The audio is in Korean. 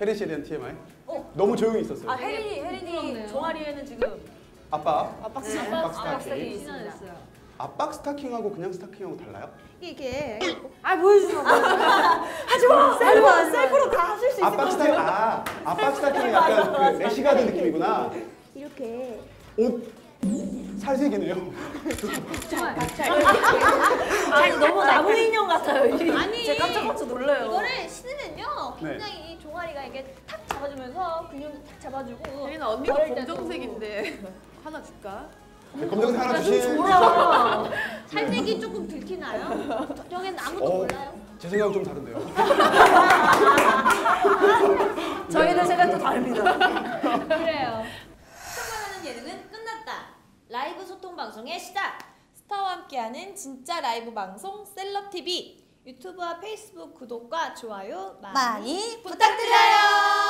혜린 씨에 대한 TMI. 어. 너무 조용히 있었어요. 아 혜린이 혜린이 종아리에는 지금 아빠 압박 네. 압박 압박 스타킹이 스타킹. 있습니다. 심화됐어요. 압박 스타킹하고 그냥 스타킹하고 달라요? 이게 아 보여주지 마. 하지 마. 셀프 셀프로 다 하실 수 있을 것 압박 스타킹 아 압박 스타킹은 약간 그 래시가드 느낌이구나. 이렇게 옷 살색이네요. 아니 너무 나무 인형 같아요. 이- 아니, 제가 깜짝깜짝 놀라요. 네. 굉장히 이 종아리가 이게 탁 잡아주면서 근육도 탁 잡아주고 혜린아 언니가 검정색인데 하나 줄까? 네, 검정색 하나 주신. 뭐라. 살색이 조금 들키나요? 저쪽엔 아무도 어, 몰라요 제 생각은 좀 다른데요. 저희는 생각도 다릅니다. 그래요 시청만하는 예능은 끝났다 라이브 소통 방송의 시작 스타와 함께하는 진짜 라이브 방송 셀럽TV 유튜브와 페이스북 구독과 좋아요 많이, 많이 부탁드려요. 부탁드려요.